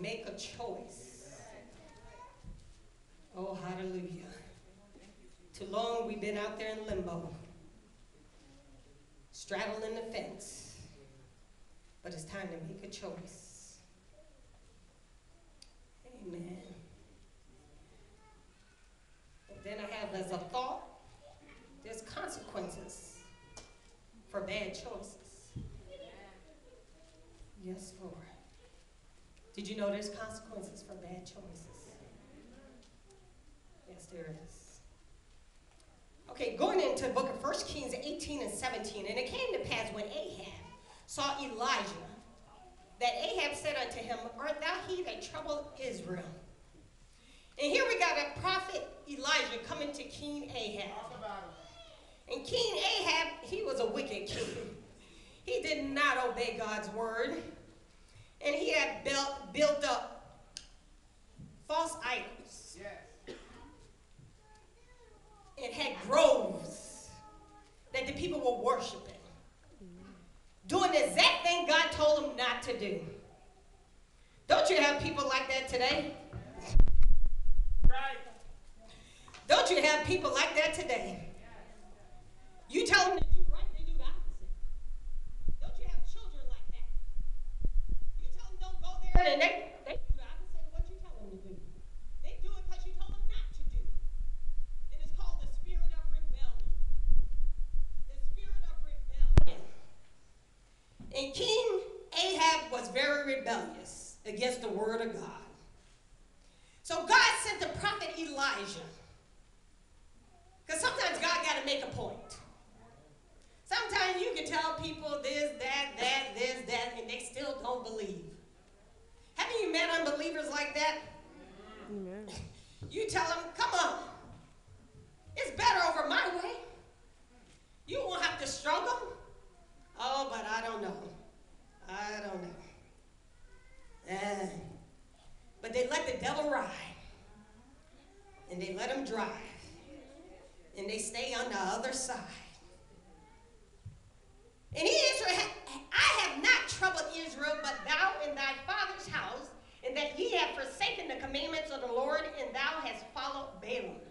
make a choice. Oh, hallelujah. Too long we've been out there in limbo, straddling the fence. But it's time to make a choice. Amen. And then I have as a thought, there's consequences for bad choices. Yes, Lord. Did you know there's consequences for bad choices? Yes, there is. Okay, going into the book of 1 Kings 18 and 17, and it came to pass when Ahab saw Elijah, that Ahab said unto him, Art thou he that troubled Israel? And here we got a prophet Elijah coming to King Ahab. And King Ahab, he was a wicked king. He did not obey God's word. And he had built, built up false idols. Yes. It had groves that the people were worshiping. Doing the exact thing God told them not to do. Don't you have people like that today? Right. Don't you have people like that today? You tell them to do right, they do the opposite. Don't you have children like that? You tell them don't go there, and they, they do the opposite of what you tell them to do. They do it because you told them not to do. It's called the spirit of rebellion. The spirit of rebellion. And King Ahab was very rebellious against the word of God. So God sent the prophet Elijah. Because sometimes God got to make a point. Sometimes you can tell people this, that, that, this, that, and they still don't believe. Haven't you met unbelievers like that? Amen. You tell them, come on, it's better over my way. You won't have to struggle. Oh, but I don't know. I don't know. Eh. but they let the devil ride. And they let him drive. And they stay on the other side. And he answered, I have not troubled Israel, but thou and thy father's house, and that ye have forsaken the commandments of the Lord, and thou hast followed Baalim.